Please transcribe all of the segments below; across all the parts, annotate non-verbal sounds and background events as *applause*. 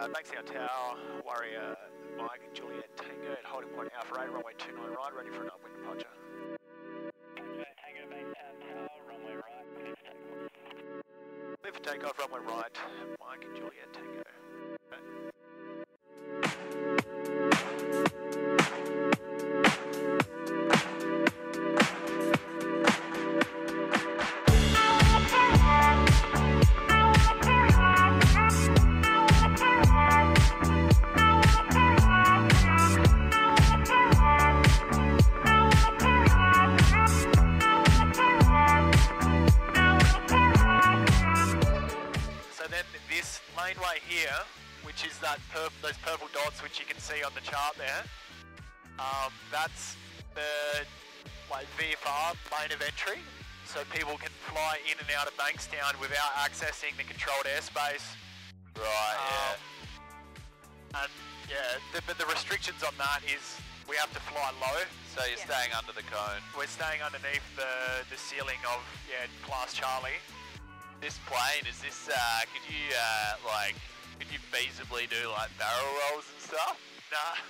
Uh, Bankstown Tower, Warrior, Mike, and Juliet, Tango at holding point Alpha 8, runway 29 right, ready for an upwind departure. Tango for takeoff, runway right, Mike, and Juliet, Tango. Dots which you can see on the chart there, um, that's the like VFR lane of entry. So people can fly in and out of Bankstown without accessing the controlled airspace. Right, yeah. Um, and yeah, the, but the restrictions on that is we have to fly low. So you're Yeah. staying under the cone. We're staying underneath the, the ceiling of yeah class Charlie. This plane, is this, uh, could you, uh, like, could you feasibly do, like, barrel rolls and stuff? Nah,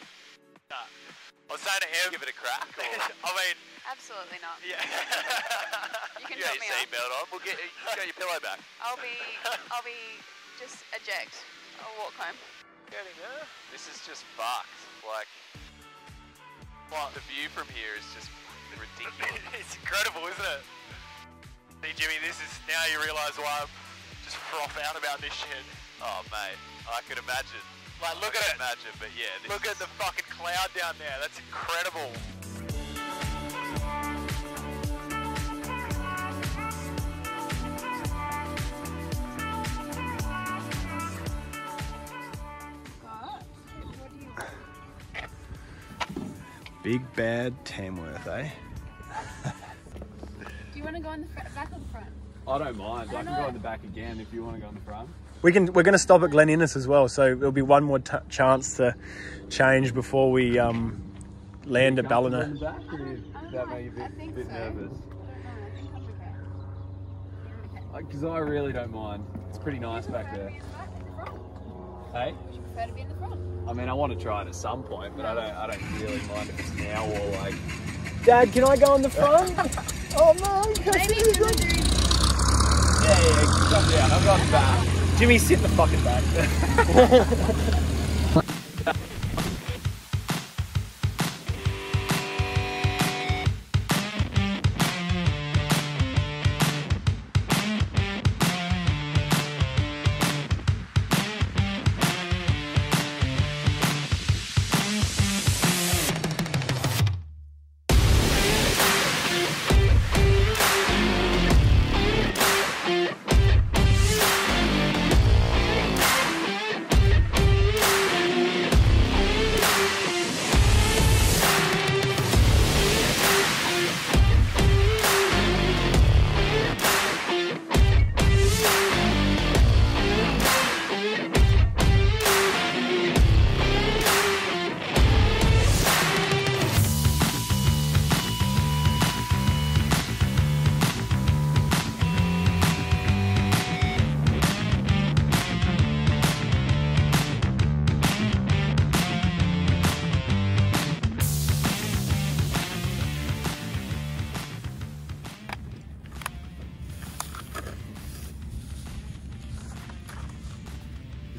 nah. I was saying to him, Give it a crack? Or... *laughs* I mean, Absolutely not. yeah. You can *laughs* you got drop your me off. seatbelt on. We'll get, you got your pillow back. I'll be, *laughs* I'll be just eject. I'll walk home. Getting there. This is just fucked. Like, What? the view from here is just ridiculous. it's incredible, isn't it? See, Jimmy, this is now you realise why I'm just froth out about this shit. Oh, mate, I could imagine. Like, look I at it. Imagine, but yeah. Look is, at the fucking cloud down there. That's incredible. Big bad Tamworth, eh? Do you want to go on the back or the front? I don't mind. I, I can know. go in the back again if you want to go in the front. We can. We're going to stop at Glen Innes as well, so there'll be one more t- chance to change before we um, land at Comfortable Ballina. the back, or you- I that made you a I bit, bit so. nervous? I don't know. I think I'm okay. You're okay. Because I really don't mind. It's pretty nice back there. to be in the back or the front? Hey, Would you prefer to be in the front? I mean, I want to try it at some point, but I don't. I don't really mind if it's now or like. Dad, can I go in the *laughs* front? oh no! Maybe you want do Yeah, yeah. Come down. I've got back. Jimmy, sit in the fucking back. *laughs*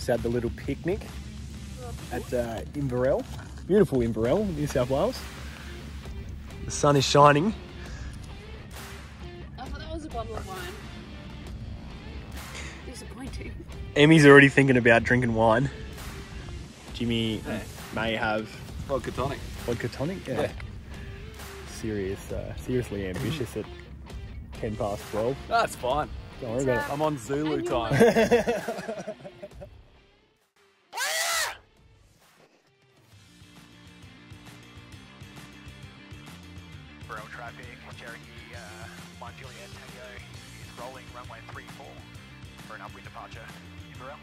Just had the little picnic at uh, Inverell. Beautiful Inverell, New South Wales. The sun is shining. I thought that was a bottle of wine. Disappointing. Emmy's already thinking about drinking wine. Jimmy may have Vodka tonic. vodka tonic. Yeah. Yeah. Serious, uh, seriously ambitious at ten past twelve. That's fine. Don't worry about it. I'm on Zulu time. *laughs* *laughs* 134 for an upwind departure. Inverell.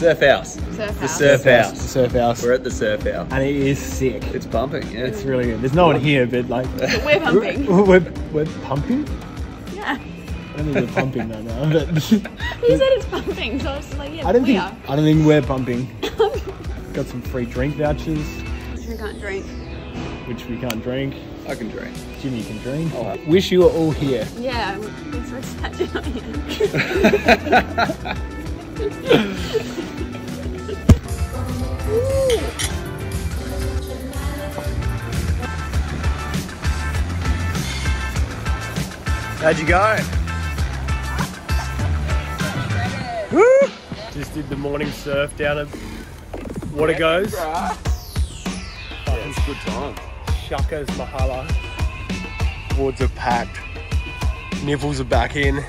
Surf house. Surf The house. surf house. The surf house. We're at the surf house. And it is sick. It's pumping, yeah. It's really good. There's no one here, but like. *laughs* But we're pumping. *laughs* We're, we're pumping? Yeah. I don't think we're pumping right now. But *laughs* He said it's pumping, so I was just like, yeah, I don't we think are. I don't think we're pumping. Got some free drink vouchers, Which We can't drink. which we can't drink. I can drink. Jimmy can drink. I'll Wish you were all here. Yeah, thanks for snatching on here. How'd you go? Woo! Just did the morning surf down at Wategos. Yeah, it's a good time. Shuckers Mahala. Boards are packed. Nivels are back in.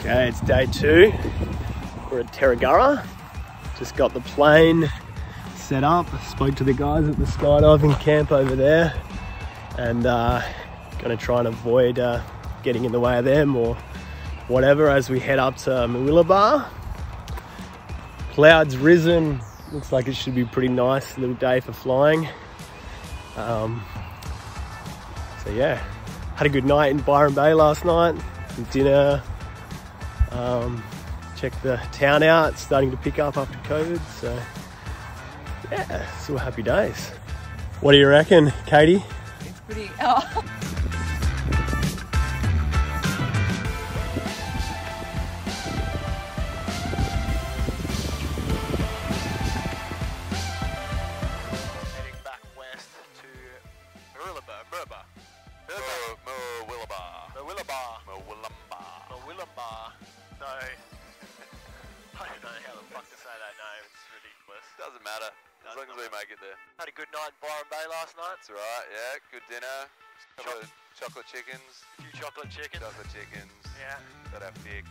Okay, it's day two. We're at Tyagarah. Just got the plane set up. Spoke to the guys at the skydiving camp over there, and uh, gonna try and avoid uh, getting in the way of them or whatever as we head up to Murwillumbah. Clouds risen. Looks like it should be a pretty nice little day for flying. Um, so yeah, had a good night in Byron Bay last night. Some dinner. Um, checked the town out. Starting to pick up after COVID. So yeah, still happy days. What do you reckon, Katie? It's pretty. *laughs* Oh. Make it there. Had a good night in Byron Bay last night. That's right, yeah. Good dinner. Couple of chocolate chickens. A few chocolate chickens. Chocolate chickens. Yeah. Got our fix.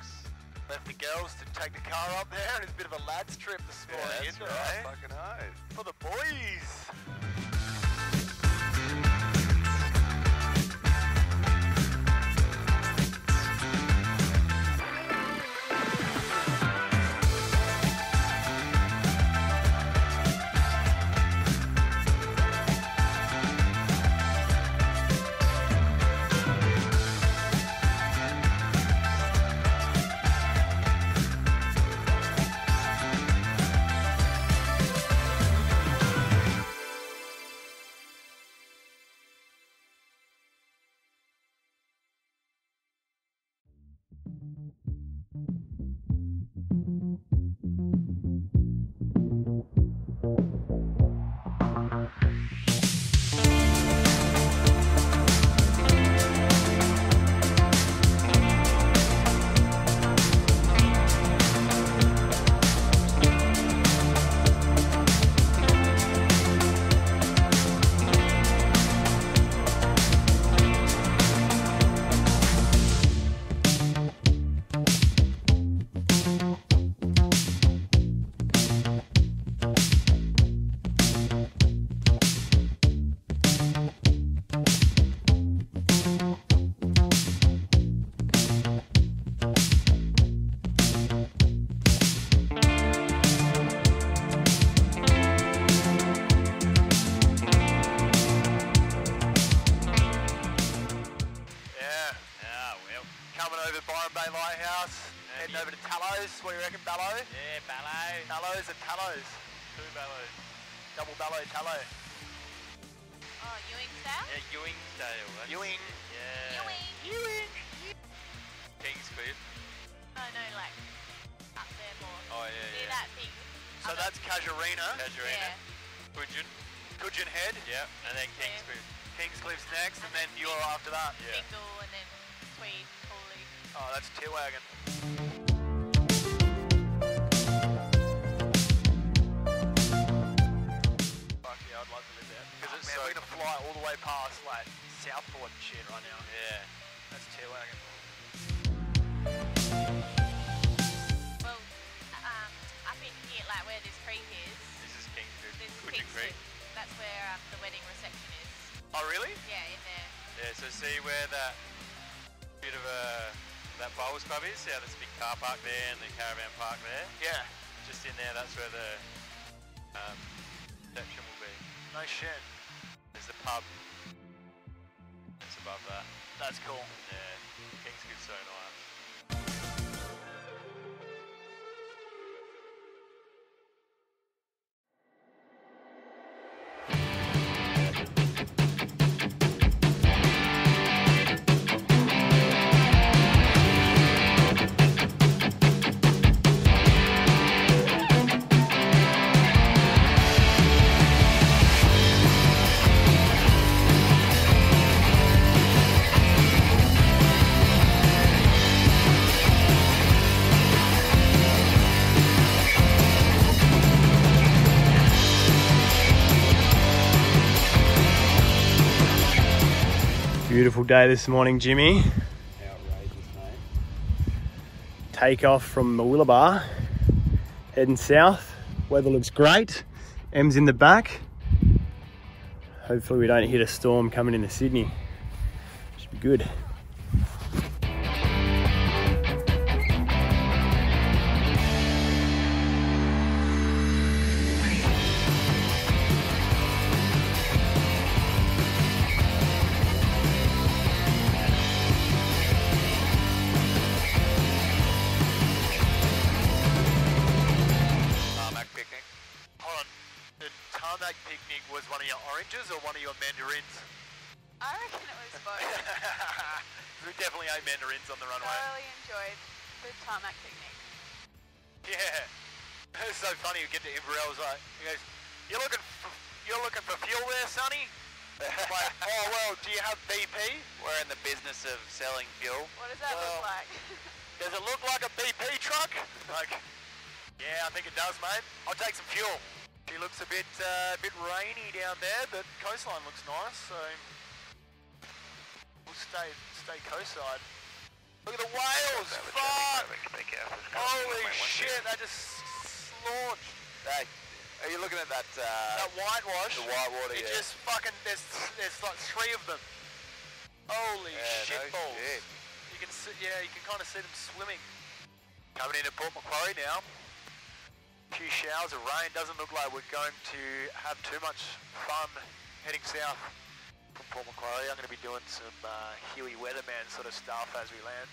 Left the girls to take the car up there, and it's a bit of a lads trip this morning, Yeah, that's isn't right. it? eh? Fucking oath. For the boys. Yeah, Ewing style. That's, Ewing. Yeah. Ewing. Ewing. Kingscliff. No, oh, no, like up there more. Oh, yeah, Near yeah. that thing. So that's Casuarina, Casuarina. Yeah. Cudgen. Cudgen Head, Yeah. And then Kingscliff. Kingscliff's next, and then you're after that. Yeah. Fingal and then Tweed, Cooley. Oh, that's Tearwagon. There. Because it's man, so- we're gonna fly all the way past like Southport and shit right now. Yeah. That's Tearwagon. Well, um, up in here, like where this creek is, This is Kingscliff. this Cudgen Kingston, Creek. that's where um, the wedding reception is. Oh really? Yeah, in there. Yeah, so see where that bit of a that bowl was club obviously how there's a big car park there and the caravan park there. Yeah. Just in there, that's where the um, reception will be. No shit. There's the pub. It's above that. That's cool. Yeah, Kingsgood's so nice. Beautiful day this morning, Jimmy. Outrageous, mate. Take off from Murwillumbah, heading south. Weather looks great. M's in the back. Hopefully, we don't hit a storm coming into Sydney. Should be good. Tarmac picnic was one of your oranges or one of your mandarins? I reckon it was both. *laughs* we definitely ate mandarins on the runway. I really enjoyed the tarmac picnic. Yeah. *laughs* It's so funny. We get to Inverell, was like, he goes, "You're looking, for, you're looking for fuel there, Sonny?" *laughs* like, oh well, do you have BP? We're in the business of selling fuel. What does that Well, look like? Does it look like a BP truck? Like, yeah, I think it does, mate. I'll take some fuel. She looks a bit, uh, a bit rainy down there, but coastline looks nice, so we'll stay, stay coastside. Look at the whales! Fuck! Holy shit! That just launched. Hey, are you looking at that? Uh, That whitewash. the whitewater, It yeah. just fucking. There's, there's like three of them. Holy Yeah, shit no balls. shit. You can see, yeah, you can kind of see them swimming. Coming into Port Macquarie now. Few showers of rain. Doesn't look like we're going to have too much fun heading south from Port Macquarie. I'm going to be doing some uh, Huey Weatherman sort of stuff as we land.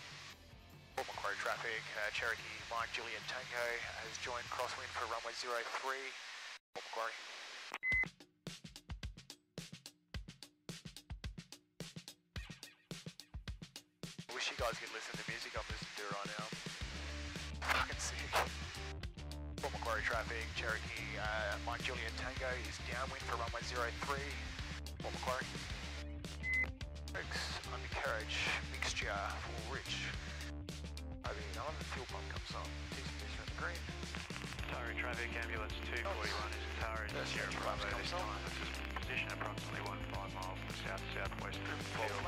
Port Macquarie traffic, uh, Cherokee Mike Juliet Tango has joined crosswind for runway 03, Port Macquarie. I wish you guys could listen to music I'm listening to right now. Fucking sick. Port Macquarie traffic, Cherokee, uh, Mike Juliet Tango is downwind for runway 03, Port Macquarie. Undercarriage mixture for Rich. Over here, the fuel pump comes on. At the green. Sorry, traffic ambulance 241 is Tara Yes, Sierra Bravo this time. This is position approximately 15 miles to south southwest of the Four field.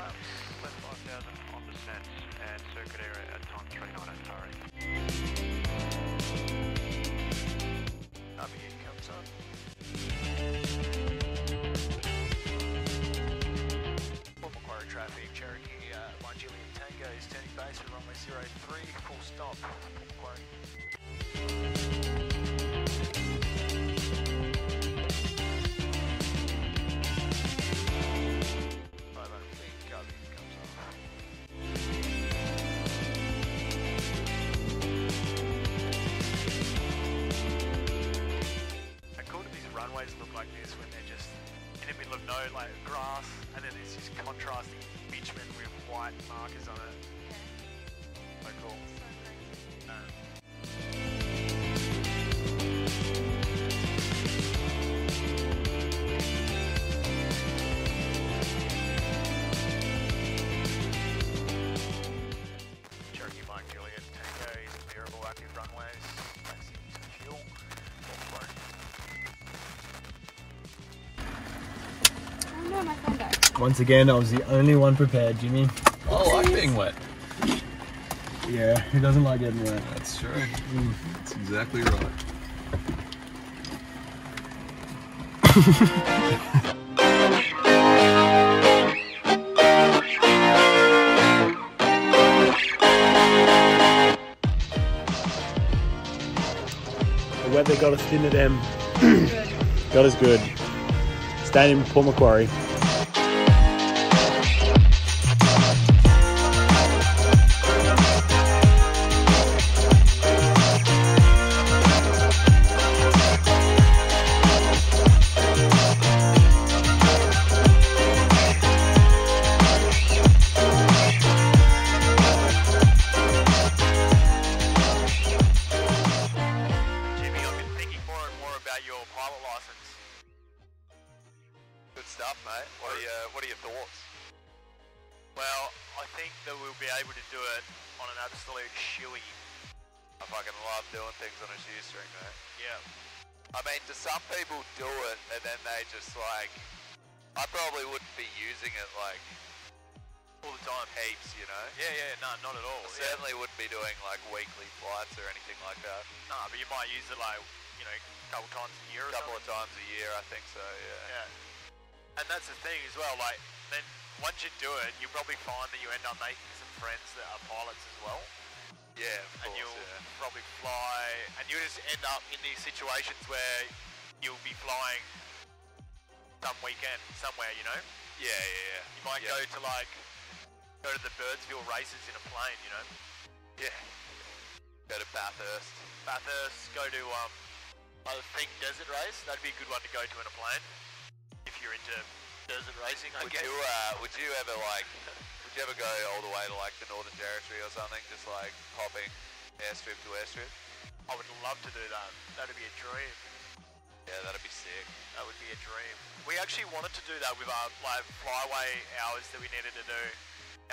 Left 5000 on descent and circuit area at time 39 Tara. 0.03, full stop. Once again, I was the only one prepared, Jimmy. Oh, I like being wet. Yeah, who doesn't like getting wet? That's true. Mm. That's exactly right. the weather got us into them. God is good. Staying in Port Macquarie. Like, I probably wouldn't be using it like All the time. heaps, you know? Yeah, yeah, no, not at all. I certainly wouldn't be doing like weekly flights or anything like that. Yeah. Nah, but you might use it like, you know, a couple times a year A couple of times a year, I think so, yeah. Yeah. And that's the thing as well, like, then once you do it, you probably find that you end up making some friends that are pilots as well. Yeah, of and you'll yeah. probably fly, and you just end up in these situations where you'll be flying some weekend somewhere, you know? Yeah, yeah, yeah. You might yeah. go to like, go to the Birdsville races in a plane, you know? Yeah. Go to Bathurst. Bathurst, go to, um, I think desert race, that'd be a good one to go to in a plane. If you're into desert racing, I Would guess. you, uh, would you ever like, would you ever go all the way to like the Northern Territory or something, just like hopping airstrip to airstrip? I would love to do that. That'd be a dream. Yeah, that'd be sick. That would be a dream. We actually wanted to do that with our like flyway hours that we needed to do.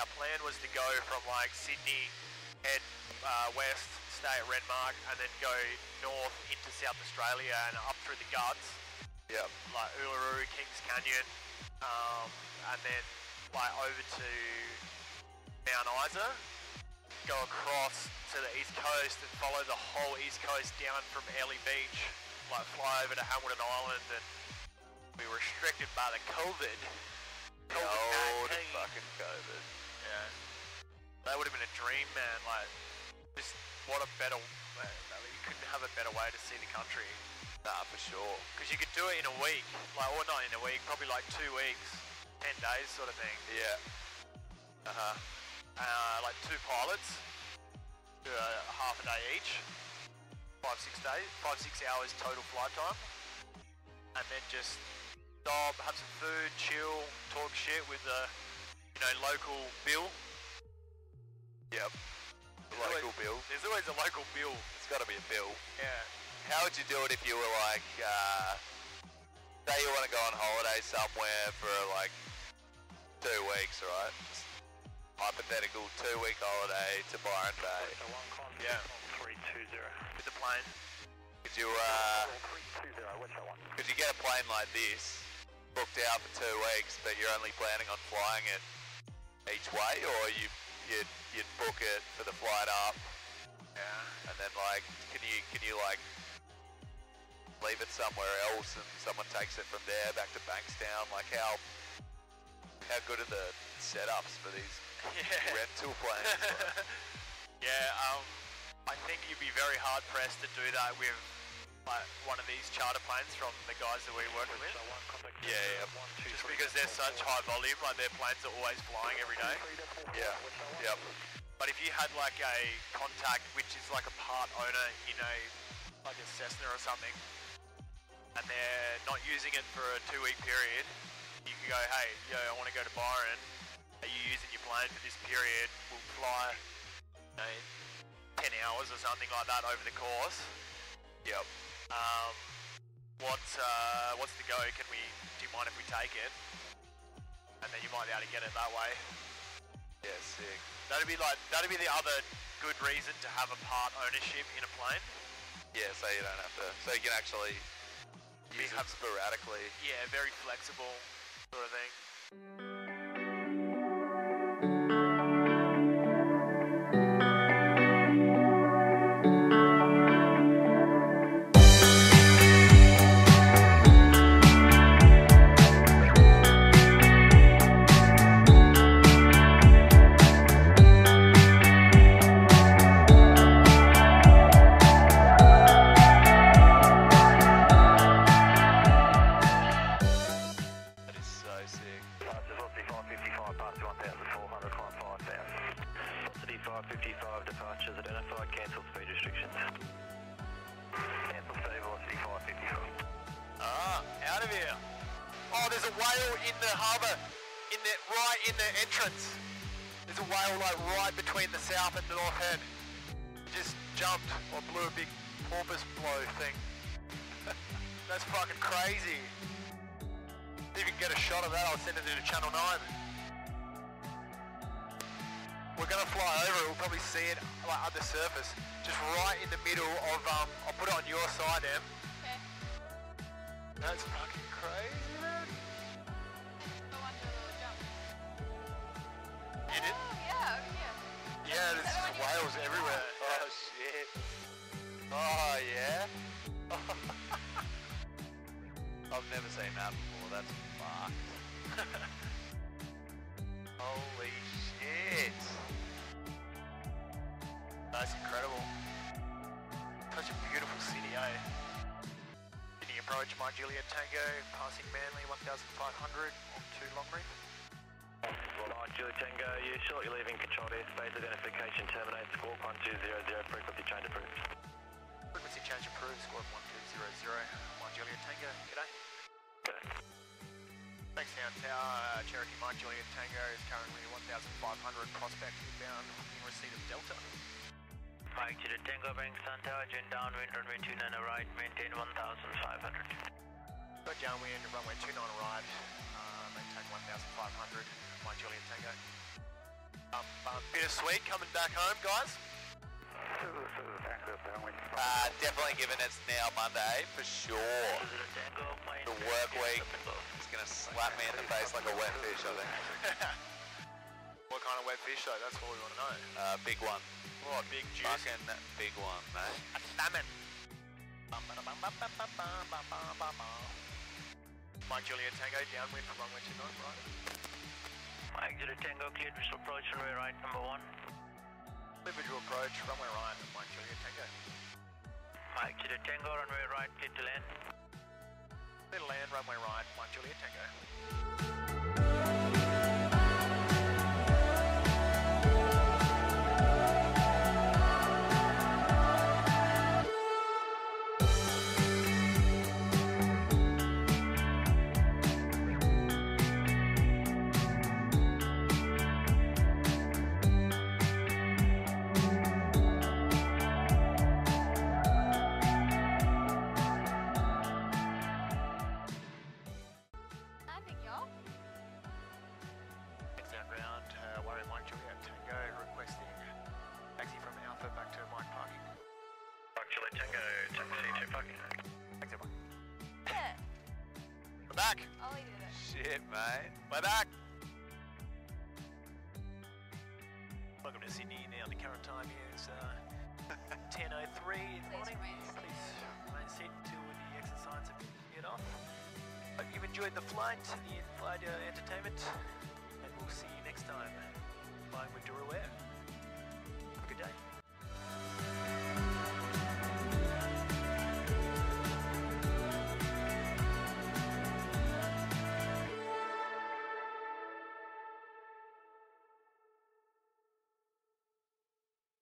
Our plan was to go from like Sydney, head uh, west, stay at Renmark, and then go north into South Australia and up through the guts, Yep. like Uluru, Kings Canyon, um, and then like over to Mount Isa, go across to the east coast and follow the whole east coast down from Airlie Beach, like fly over to Hamilton Island and be restricted by the COVID. The old COVID-19. fucking COVID. Yeah. That would have been a dream, man. Like, just what a better. Man, you couldn't have a better way to see the country. Nah, for sure. Because you could do it in a week, like, or not in a week, probably like two weeks, ten days, sort of thing. Yeah. Uh-huh. Uh, like two pilots, do a half a day each, five six days, five six hours total flight time, and then just stop, have some food, chill, talk shit with the, you know, local Bill. Yep. The There's always- local bill. There's always a local Bill. It's got to be a bill. Yeah. How would you do it if you were like, uh, say you want to go on holiday somewhere for like two weeks, right? Just hypothetical two-week holiday to Byron Bay. Yeah. 320. With the plane. Could you, uh, 320, what's one? could you get a plane like this booked out for two weeks, but you're only planning on flying it each way, or you you'd you'd book it for the flight up, Yeah. and then like, can you can you like leave it somewhere else, and someone takes it from there back to Bankstown? Like how how good are the setups for these *laughs* Yeah. rental planes? *laughs* yeah, um, I think you'd be very hard pressed to do that with like one of these charter planes from the guys that we work with. Yeah, yeah. Just because they're such high volume, like their planes are always flying every day. Yeah. Yep. But if you had like a contact which is like a part owner in a like a Cessna or something, and they're not using it for a two week period, you could go, hey, yo, I want to go to Byron. Are you using your plane for this period? We'll fly, you know, 10 hours or something like that over the course. What's the go? Can we? Do you mind if we take it? And then you might be able to get it that way. Yeah, sick. That'd be like that'd be the other good reason to have a part ownership in a plane. Yeah, so you don't have to. So you can actually use have- it sporadically. Yeah, very flexible sort of thing. Surface. Just right in the middle of, um, I'll put it on your side, Em. Okay. That's fucking crazy, 9 Juliet Tango, passing Manly 1500 on 2 Longreef. 9 Juliet Tango, you're shortly leaving controlled airspace, identification terminate. squawk 1200, frequency change approved. Frequency change approved, squawk 1200, 9 Juliet Tango, g'day. Good. Bankstown tower, uh, Cherokee Mike Juliet Tango is currently 1,500 prospect inbound in receipt of Delta. Mike Juliet Tango, Bank. Sun Tower, June downwind, runway 29 right, maintain 1,500. Got downwind, runway 29 arrived, uh, maintain 1500, my Juliet Tango. Um, um, bittersweet coming back home, guys. Uh, definitely given it's now Monday, for sure. The work week is gonna slap me in the face like a wet fish, I think. *laughs* What kind of wet fish though? That's what we want to know. Uh, big one. Oh, big juice. Fucking big one, mate. A salmon. Mike Juliet Tango, downwind from runway 29, right? Mike to the Tango, cleared for approach runway right, number one. Individual approach, runway right, Mike Juliet Tango. Mike to the Tango, runway right, clear to land. Little land, runway right, Mike Juliet Tango. It. Mate. We're back. Welcome to Sydney. Now the current time is uh, 10.03 in the *laughs* morning. Please remain seated until the exercise have been cleared off. Hope you've enjoyed the flight, the in-flight uh, entertainment, and we'll see you next time. Flying with Dura Air.